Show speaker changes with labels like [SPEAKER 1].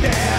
[SPEAKER 1] Yeah.